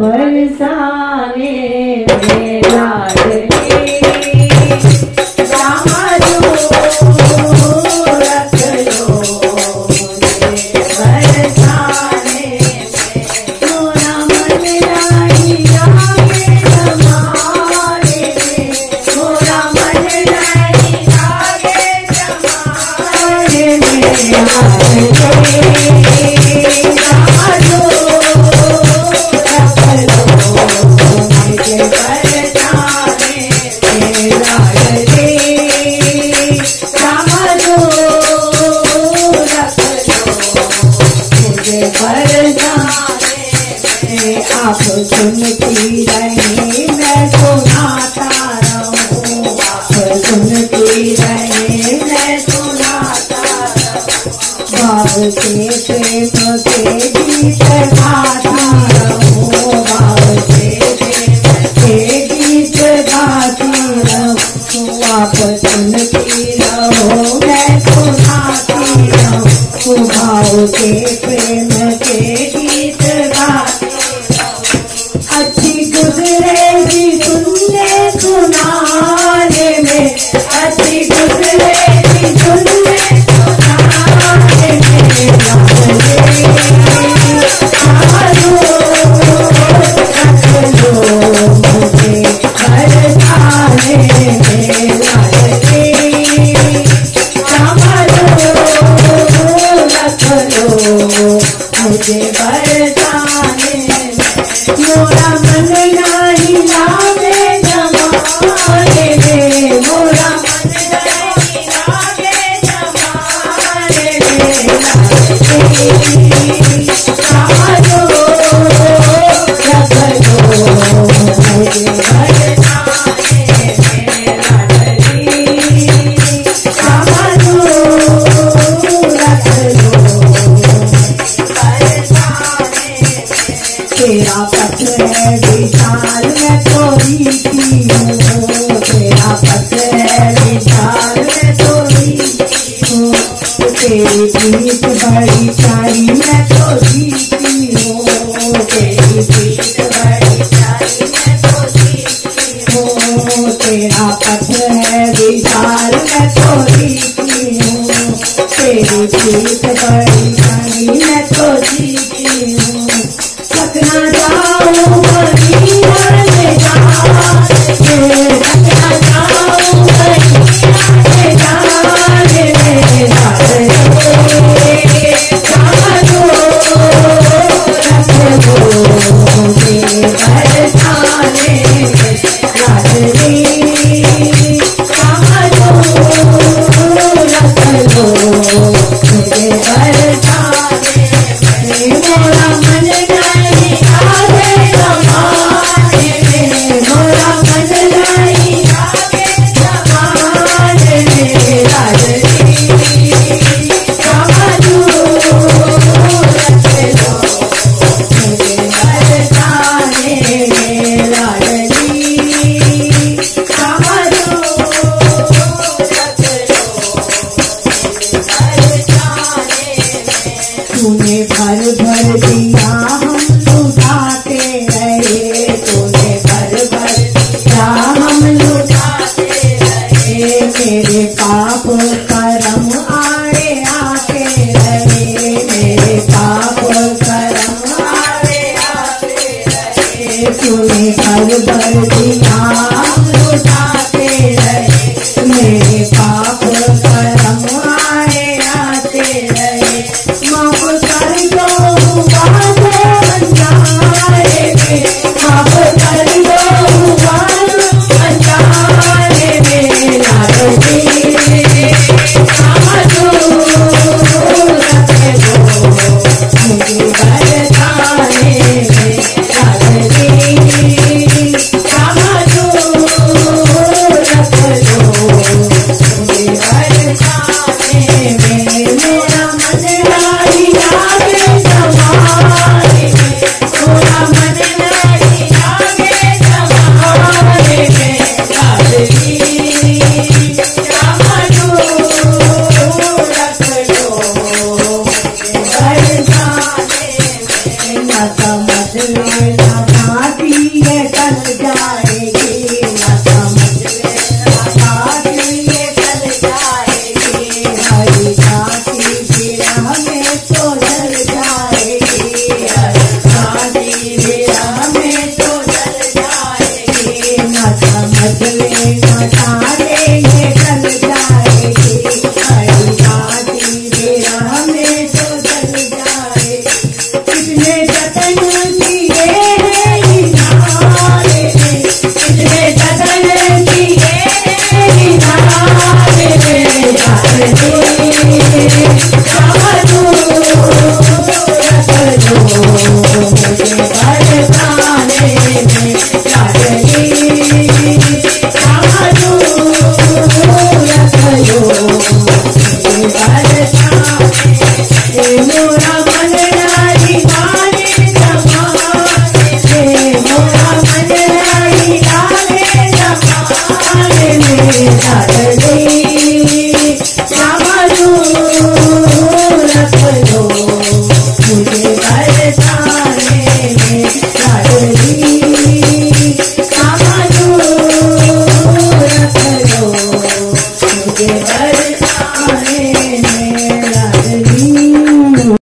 बरसाने में में आप सुनती रही, मैं सुनाता रहूँ। आप सुनती रही, मैं सुनाता बाब के के गीत गाता रहूँ। बाब के प्रेम के गीत आप सुनती रहो, मैं सुनाती रहूँ। भाव के प्रेम मोरा मन नहीं लागे जमाने में मोरा मन नहीं तेरा पत्र है विशाल मैं थोड़ी सी हूँ। तेरा पत्र है विशाल मैं सी हूँ। तेरी पीठ बड़ी प्यारी मैं सी हूँ। तेरी पीठ बड़ी प्यारी मैं हूँ। तेरा पत्र है विशाल मैं थोड़ी सी हूँ। तेरी पीठ बड़ी प्यारी मैं थोड़ी सी हूँ। Krishna सोने पर बरसी